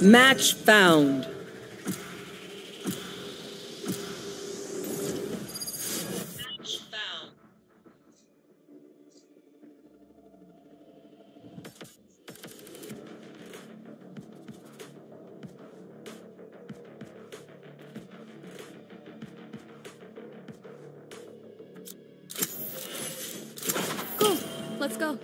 Match found. Cool. Let's go.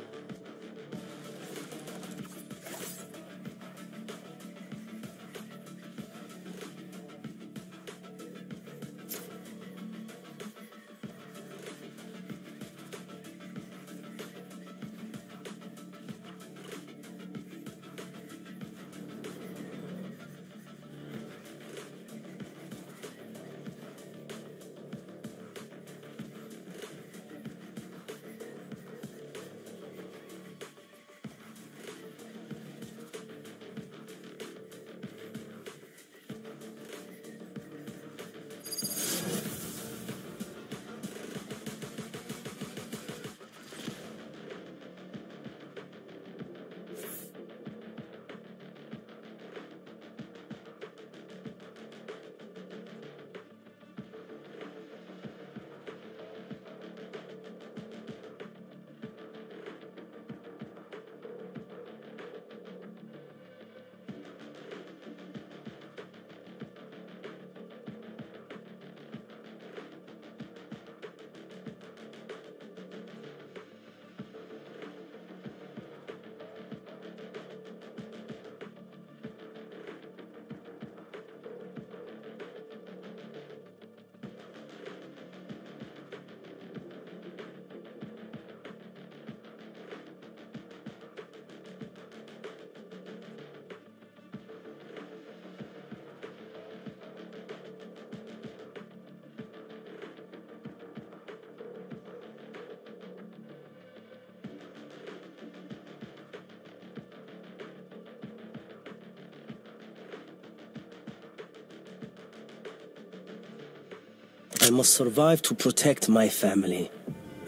I must survive to protect my family.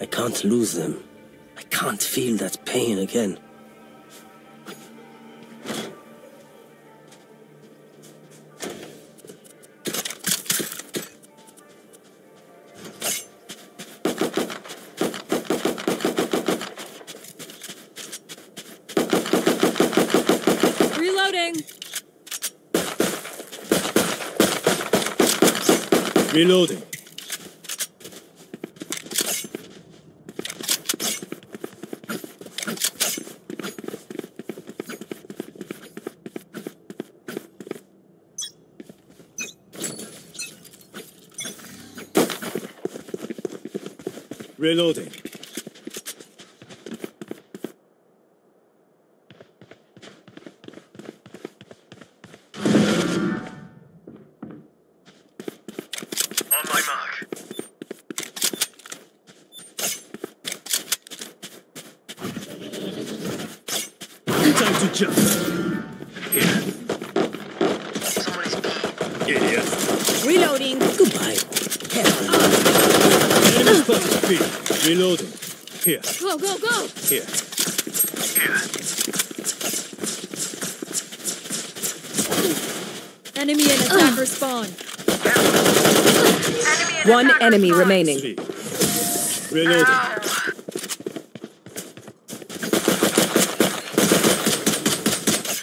I can't lose them. I can't feel that pain again. Reloading. Reloading. Reloading. On my mark. Time to jump. Enemy spotted B. Reloading. Here, Go, go, go. here. Enemy and attacker spawn. One enemy remaining. B. Reloading.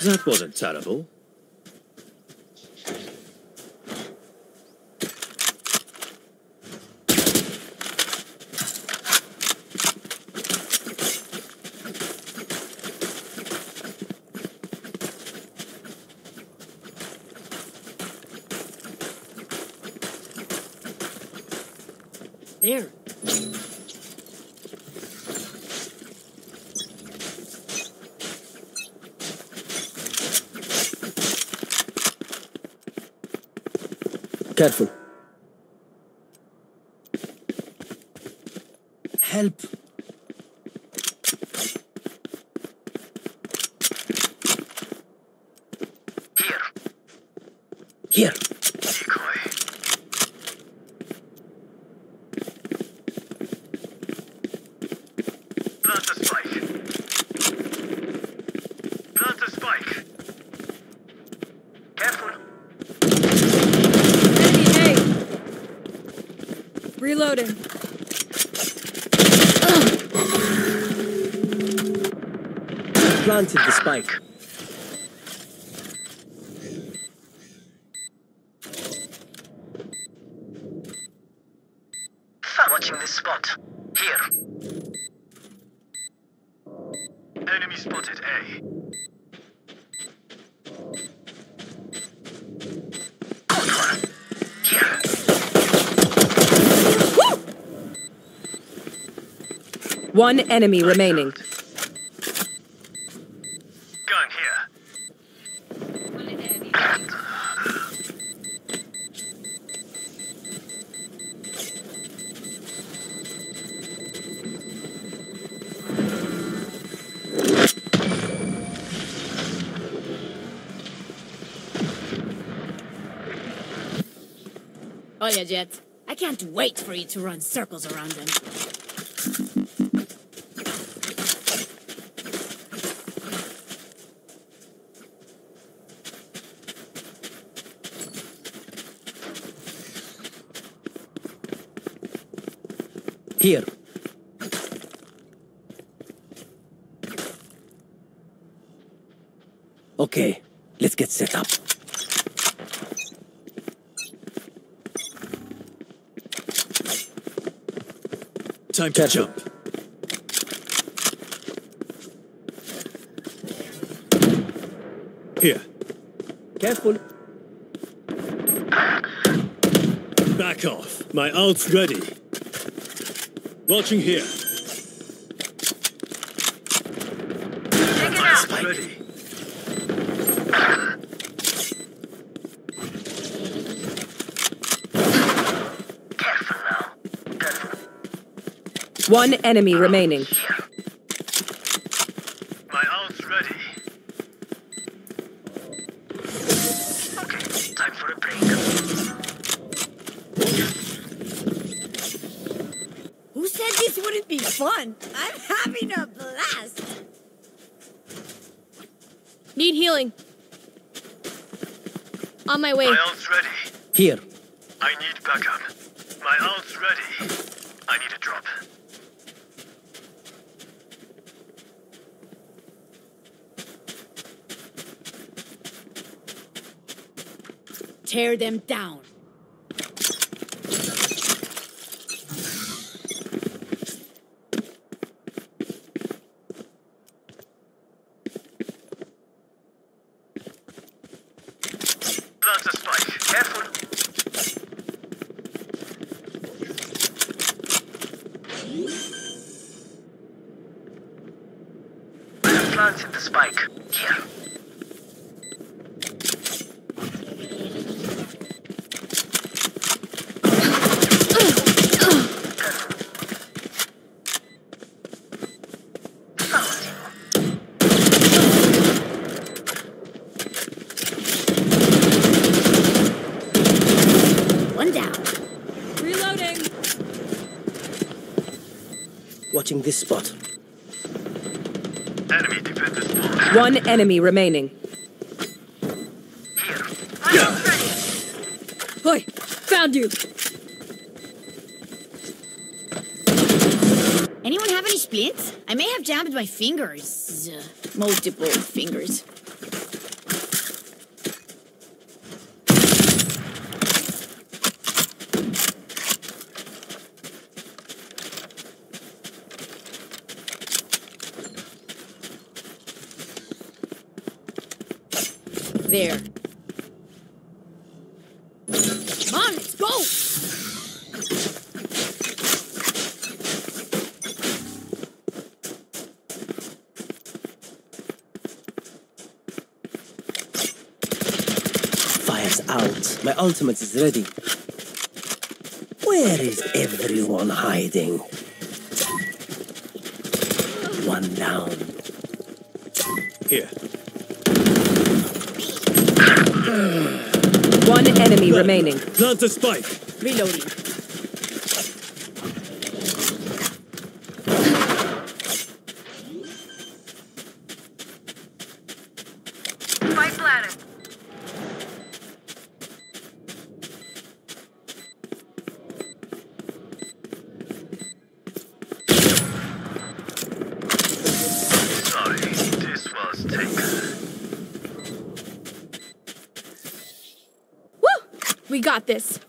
That wasn't terrible. There. Careful. Help. Here. Here. Decoy. Plant the spike. Plant the spike. Planted the spike. Stop watching this spot. Here. Enemy spotted A. Good one. Here. One enemy remaining. Gun here. Oh yeah, Jett. I can't wait for you to run circles around them. Here. Okay, let's get set up. Time to Careful. jump. Here. Careful. Back off. My ult's ready. Watching here. Take it out. Ready. Careful now. Careful. One enemy remaining. Here. My ult's ready. Okay, time for a break. Who said this wouldn't be fun? I'm having a blast. Need healing. On my way. My ult's ready. Here. I need backup. My ult's ready. I need a drop. Tear them down. Plant a spike. Careful. Planting the spike. Here. One down. Reloading. Watching this spot. Enemy defender spawn. One enemy remaining. Here. My ult's found you. Anyone have any splints? I may have jammed my fingers. Multiple fingers. There. Come on, let's go! Fire's out. My ultimate is ready. Where is everyone hiding? One down. Here. One enemy remaining. Plant a spike. Reloading. Spike planted. Woo! We got this.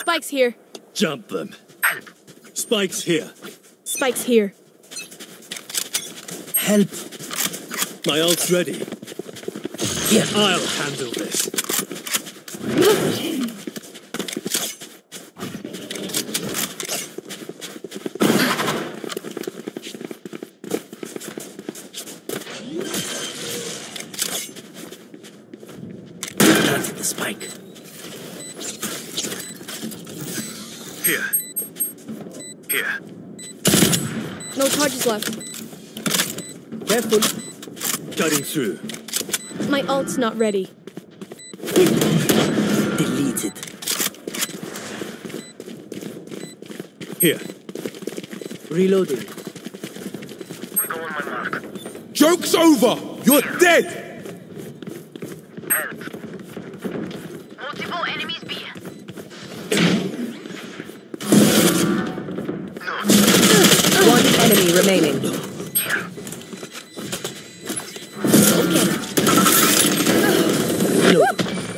Spike's here. Jump them. Spike's here. Spike's here. Help! My ult's ready. Here. I'll handle this. Planted the spike. Here. Here. No charges left. Careful. Cutting through. My ult's not ready. Deleted. Here. Reloading. We go on my mark. Joke's over! You're dead! Help. Multiple enemies B. One enemy remaining.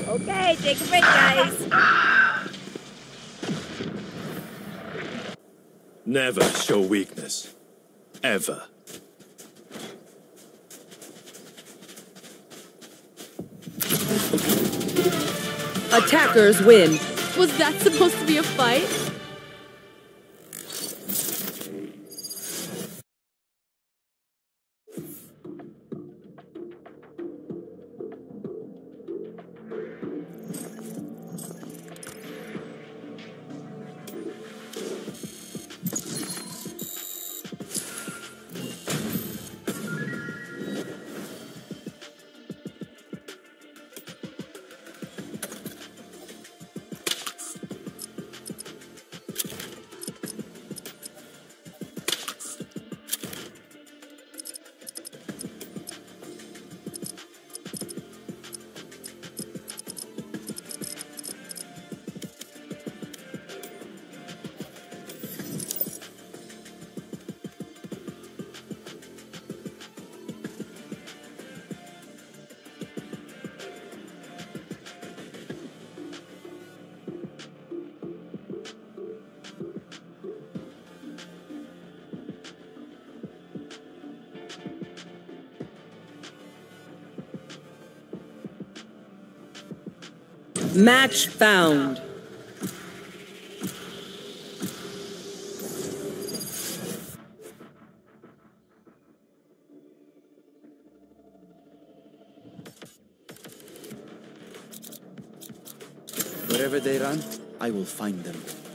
Okay, take a break, guys. Never show weakness. Ever. Attackers win. Was that supposed to be a fight? Match found. Wherever they run, I will find them.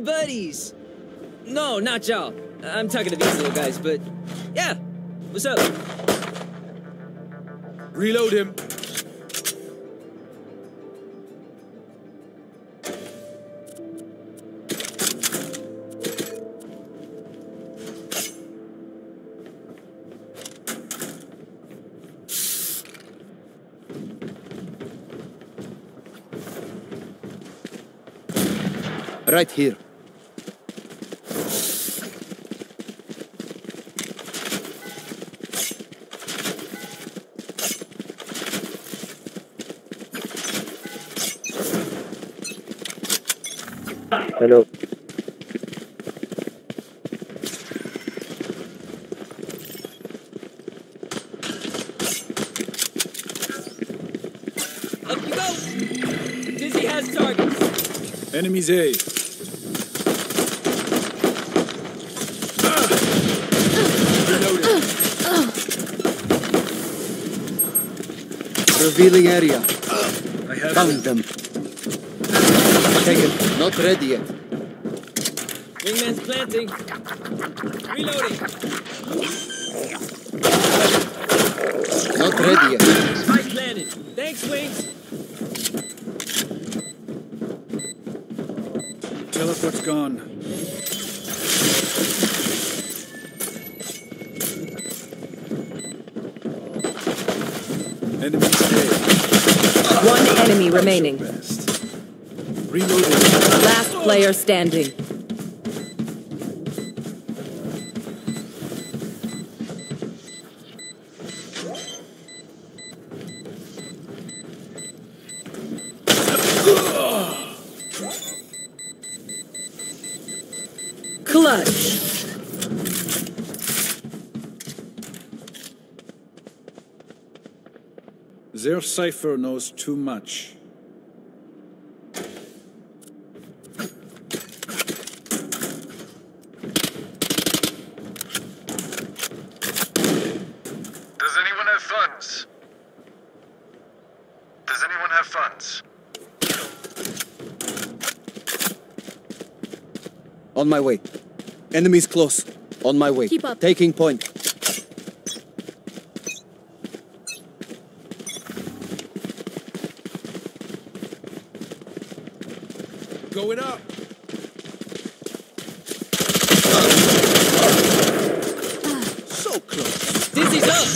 My buddies? No, not y'all. I'm talking to these little guys, but yeah. What's up? Reload him. Right here. Hello. Up you go! Dizzy has targets. Enemies A. Revealing area. I have Found them. Taken. Not ready yet. Wingman's planting. Reloading. Not ready yet. Spike planted. Thanks, Wings. Tell us what's gone. Enemies A. One enemy remaining. Best. Reloading. Last player standing. Clutch. Their Cypher knows too much. Does anyone have funds? Does anyone have funds? On my way. Enemies close. On my way. Keep up. Taking point. Going up. So close. Dizzy's up.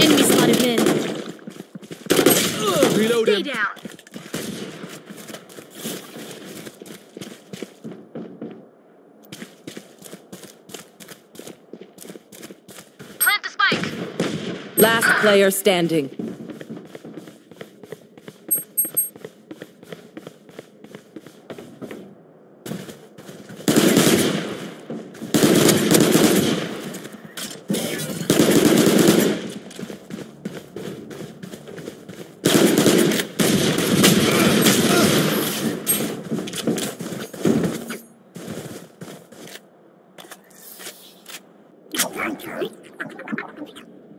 Enemy spotted mid. Reload him. down. Plant the spike. Last player standing.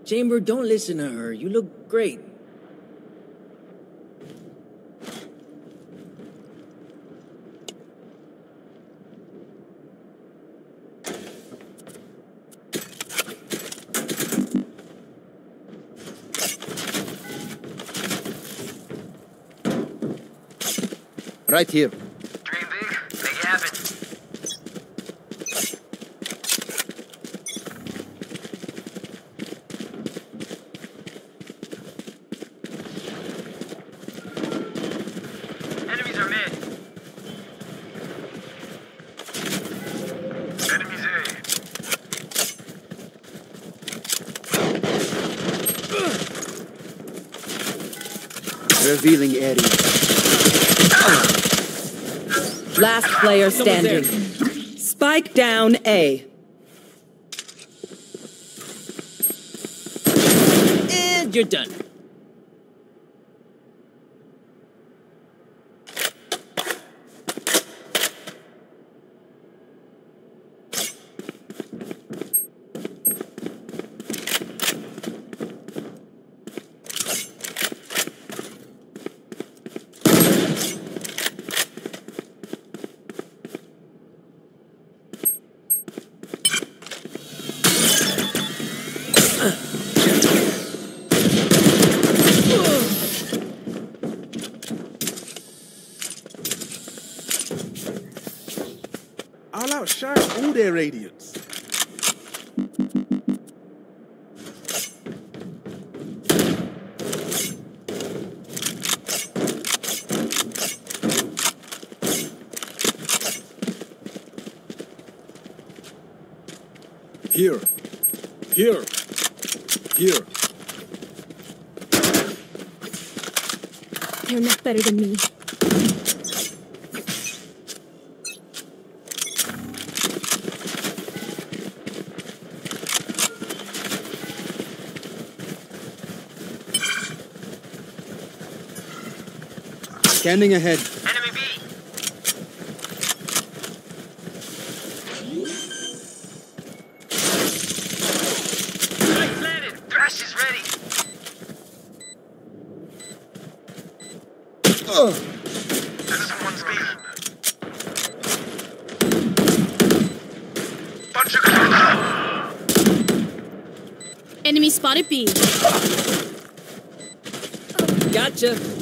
Chamber, don't listen to her. You look great. Right here. player standing. Spike down A. And you're done. Their radiance. Here. Here. Here. They're not better than me. Scanning ahead. Enemy B. Strike planted. Thrash is ready. This one's B. Bunch of Enemy spotted B. Gotcha.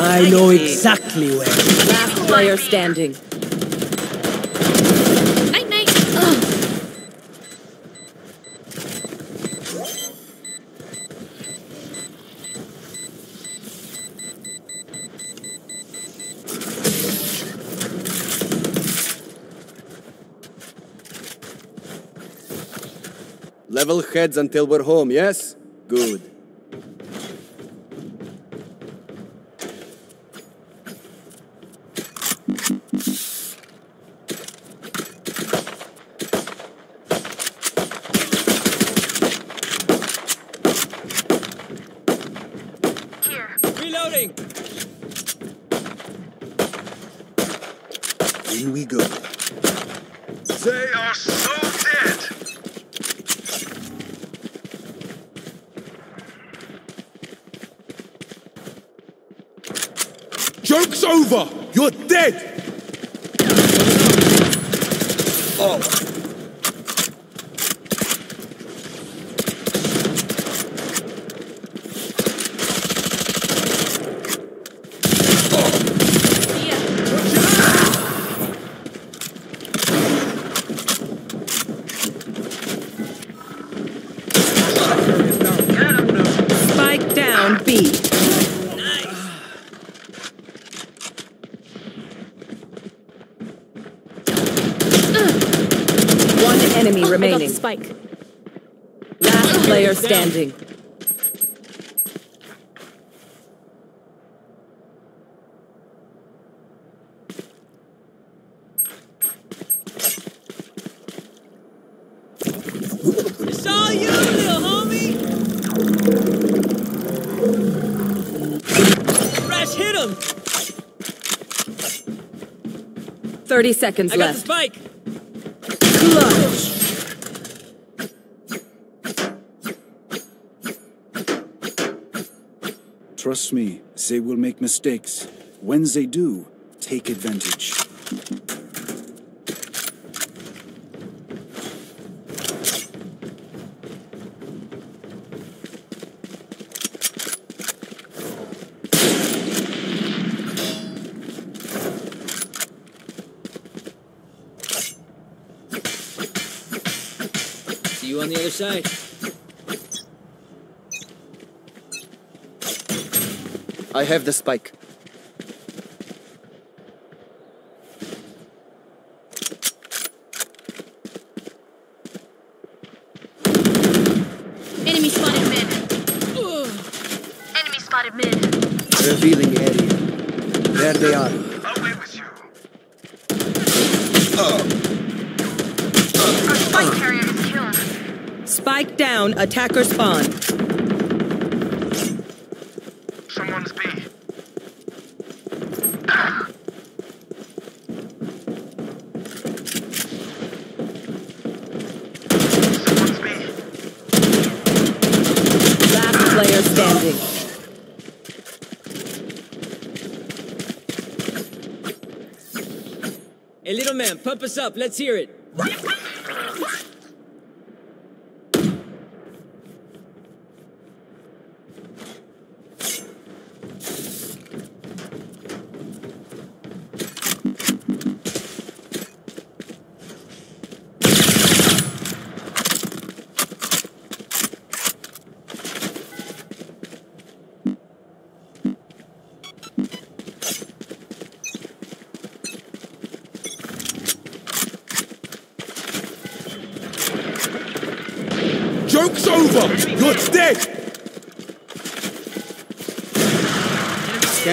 I know exactly where. Last player standing. Night night. Ugh. Level heads until we're home, yes? Good. Reloading. In we go. They are so dead. Joke's over! You're dead! Spike down B. One enemy oh, I remaining. spike. Last player standing. It's all you, little homie. Thrash hit him. 30 seconds I got the left. spike. Clutch. Trust me, they will make mistakes. When they do, take advantage. On the other side. I have the spike. Enemy spotted mid. Enemy spotted mid. Revealing area. There they are. Away with you. Our spike carrier is killed. Spike down. Attacker spawn. Someone's B. Someone's B. Last player standing. Hey, little man, pump us up. Let's hear it.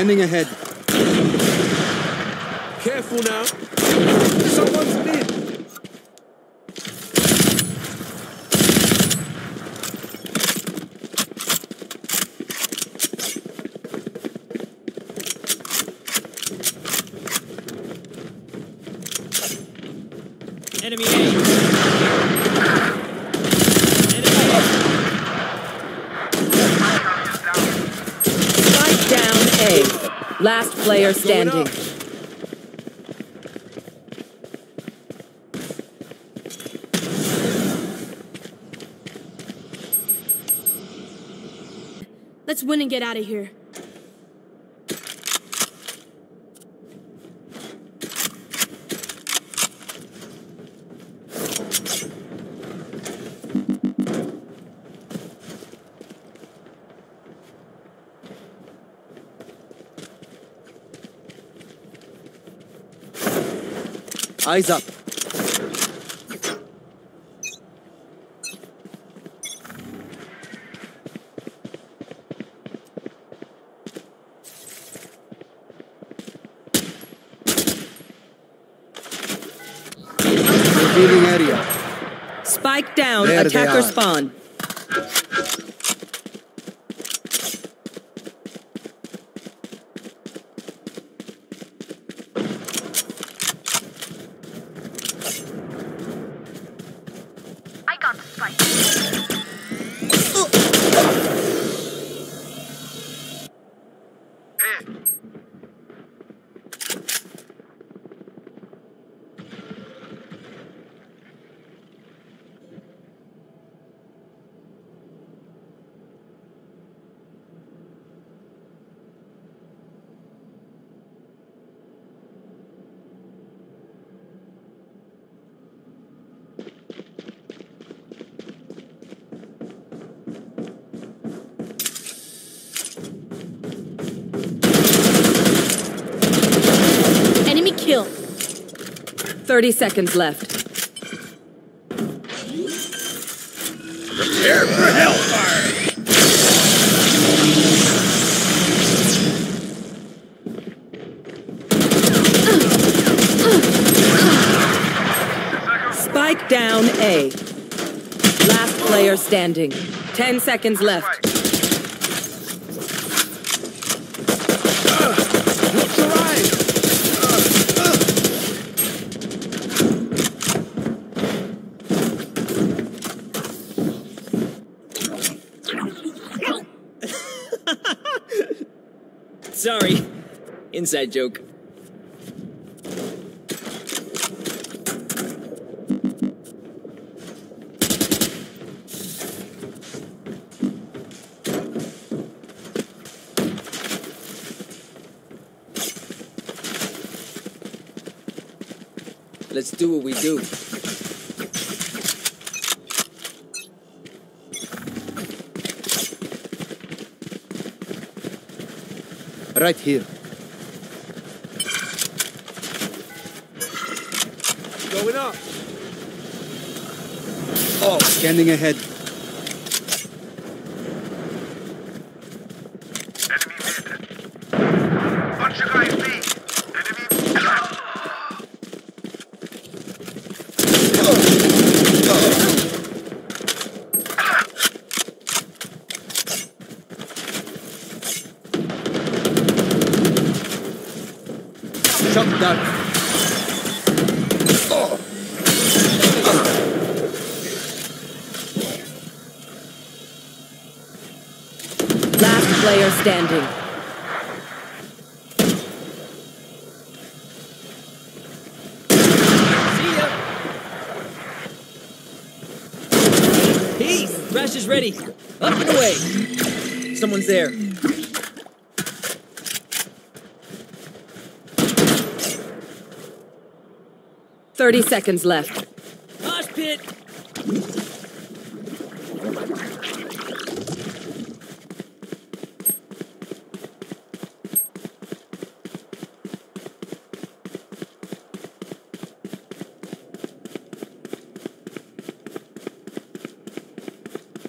Scanning ahead. Careful now. Someone's mid. Enemy A. Enemy A. Spike down A. Last player standing. Let's win and get out of here. Eyes up. Revealing area. Spike down. There Attacker spawn. I got the spike. Enemy kill. 30 seconds left. Prepare for hellfire! Spike down A. Last player standing. 10 seconds left. Watch your eyes! Sorry. Inside joke. Let's do what we do. Right here. Going up. Oh, scanning ahead. 30 seconds left. Mosh pit!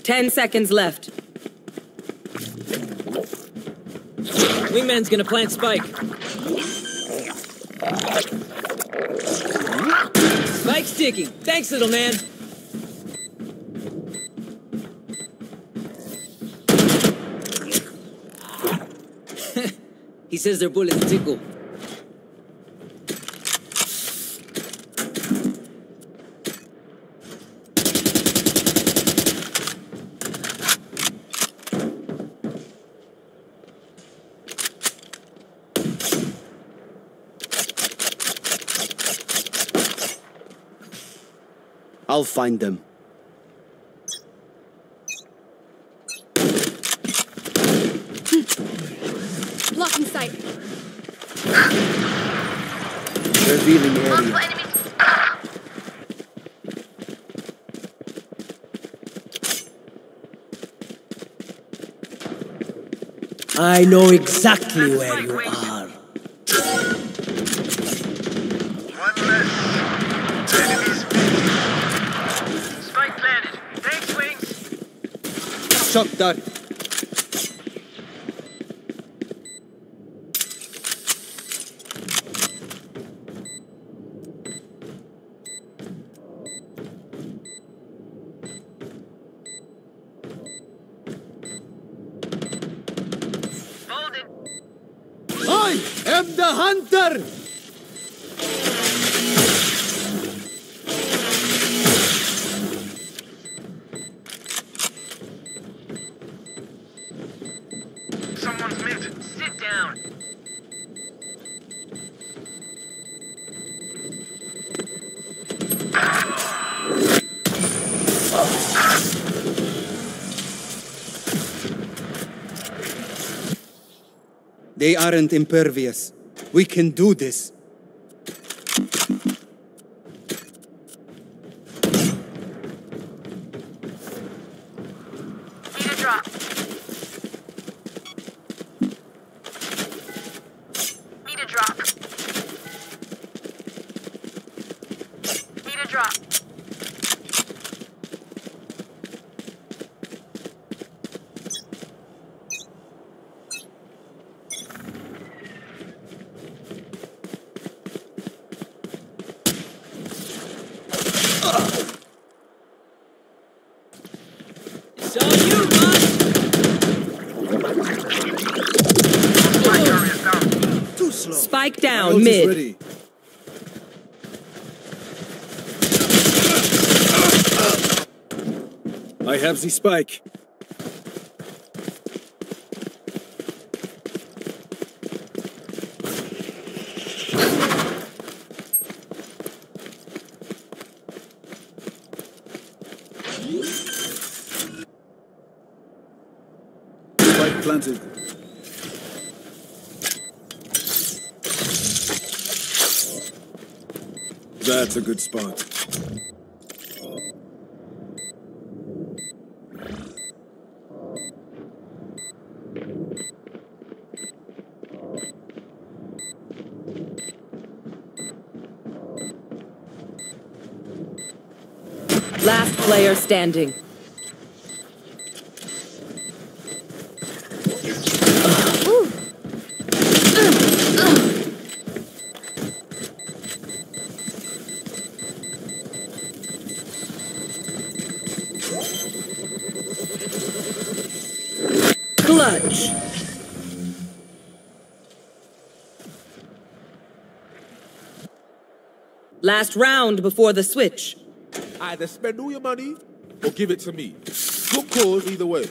Ten seconds left. Wingman's gonna plant spike. Spike sticking. Thanks, little man. he says their bullets tickle. I'll find them. Blocking sight. Revealing Multiple area. enemies. I know exactly where you are. Wings. Shock dart. Folded. I am the hunter! Someone's mid. Sit down. They aren't impervious. We can do this. Need a drop. Need a drop. Need a drop. It's all you, boss. Spike down. Spike down mid. ready. I have the. Spike planted. That's a good spot. Last player standing. Last round before the switch. Either spend all your money or give it to me. Good cause either way.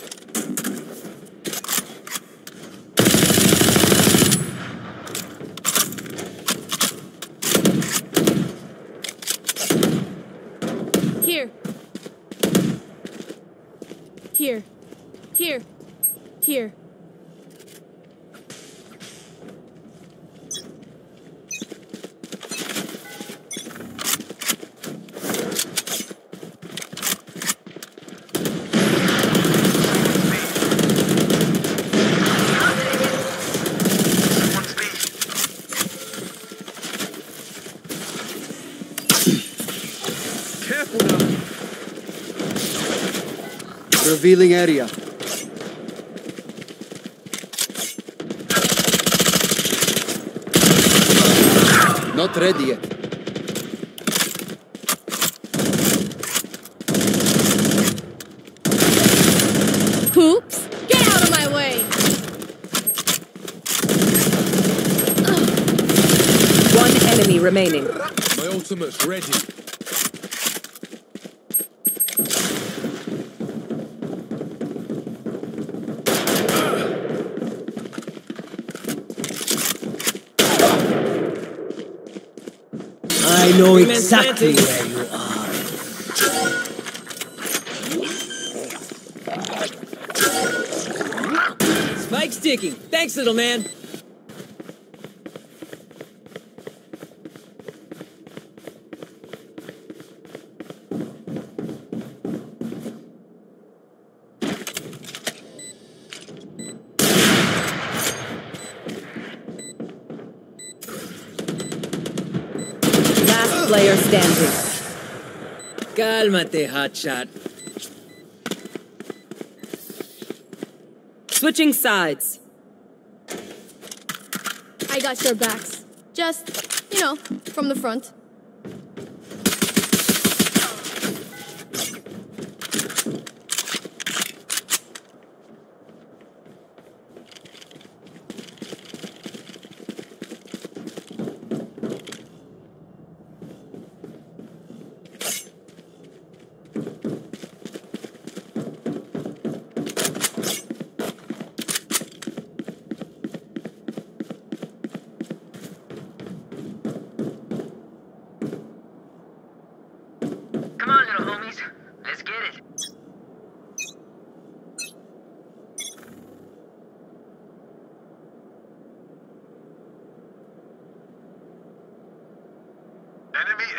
Here. Here. Here. Here. Revealing area. Not ready yet. Hoops! Get out of my way! One enemy remaining. My ultimate's ready. I know Wingman exactly where you are. Spike's ticking. Thanks, little man. Last standing. Cálmate, hotshot. Switching sides. I got your backs. Just, you know, from the front. Come on, little homies. Let's get it. Enemy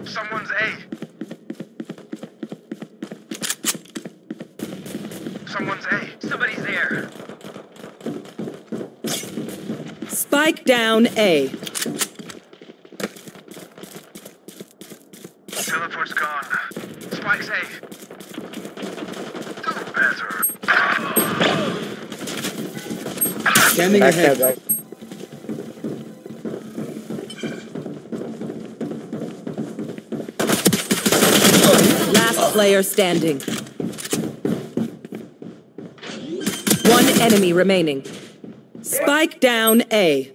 A. Someone's A. Someone's A. Somebody's there. Spike down A. Teleport's gone. Spike's A. Do better. Scanning ahead. Last player standing. One enemy remaining. Spike down A.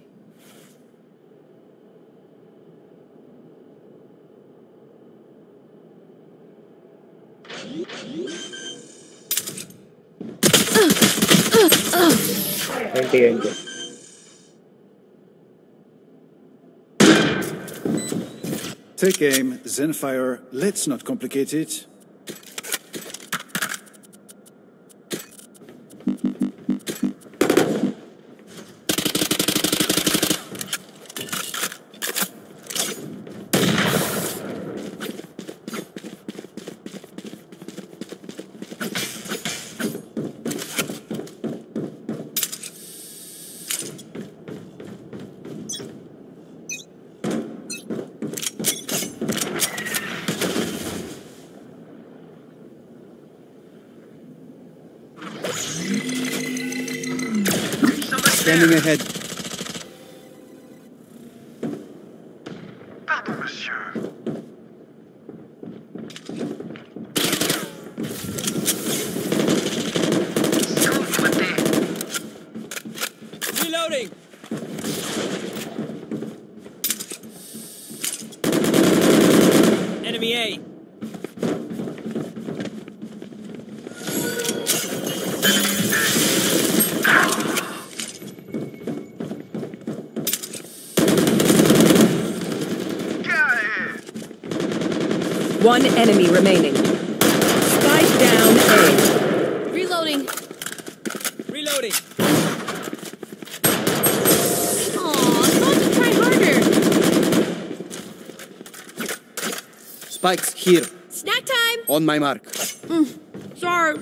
Take aim, then fire. Let's not complicate it. Scanning ahead. Pardon, monsieur. Reloading. Enemy A. Get out of here. One enemy remaining. Spike down A. Reloading. Reloading. Aw, try harder. Spikes here. Snack time! On my mark. Mm. Sorry.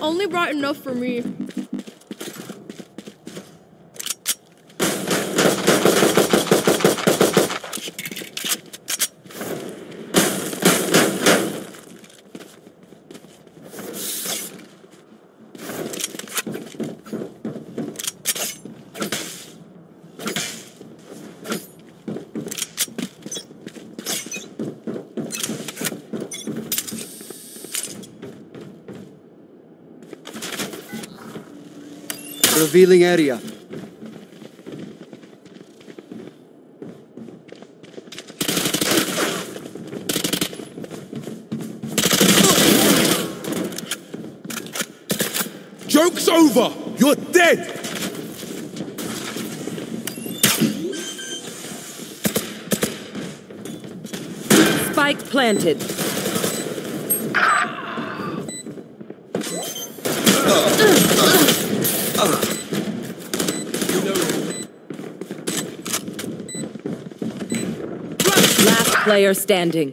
Only brought enough for me. Revealing area. Joke's over! You're dead! Spike planted. Last player standing.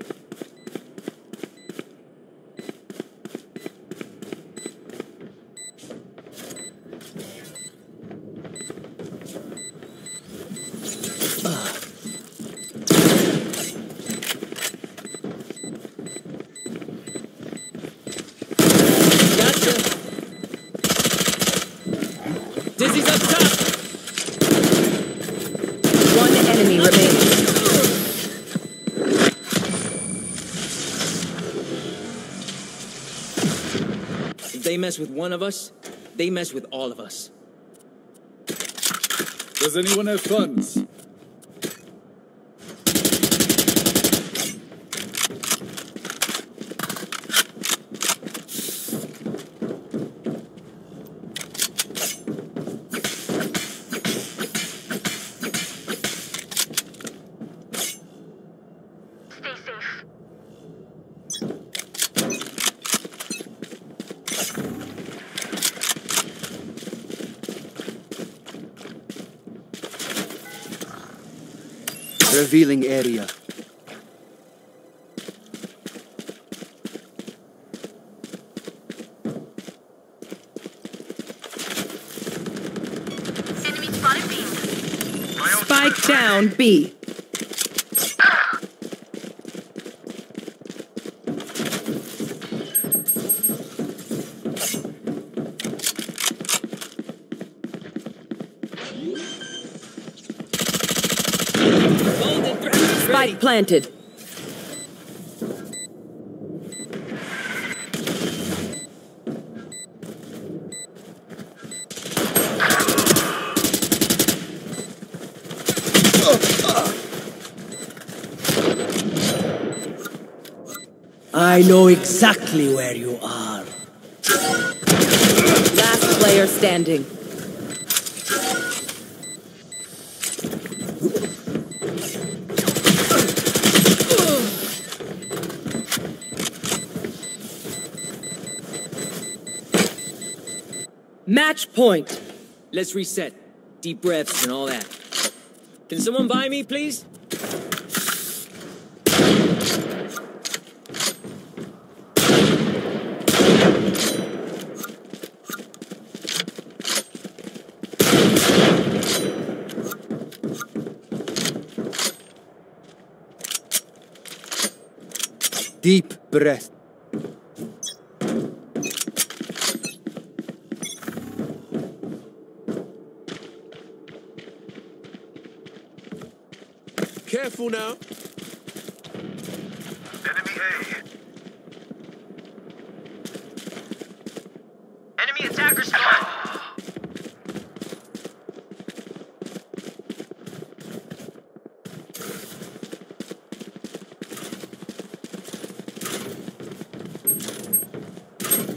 Gotcha. Dizzy's up top. One enemy remaining. If they mess with one of us, they mess with all of us. Does anyone have funds? Revealing area. Enemy spotted B. Spike down B. planted. I know exactly where you are. Last player standing. Match point. Let's reset. Deep breaths and all that. Can someone buy me, please? Deep breath. Careful now. Enemy A. Enemy attacker spawn.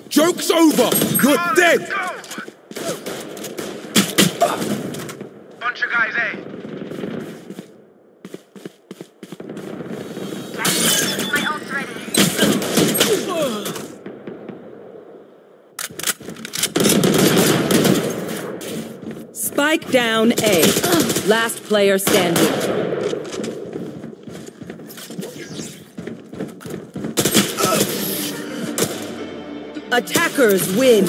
Joke's over! You're on, dead! let's Go! Bunch of guys A. My ult's ready. Down A. Last player standing. Attackers win.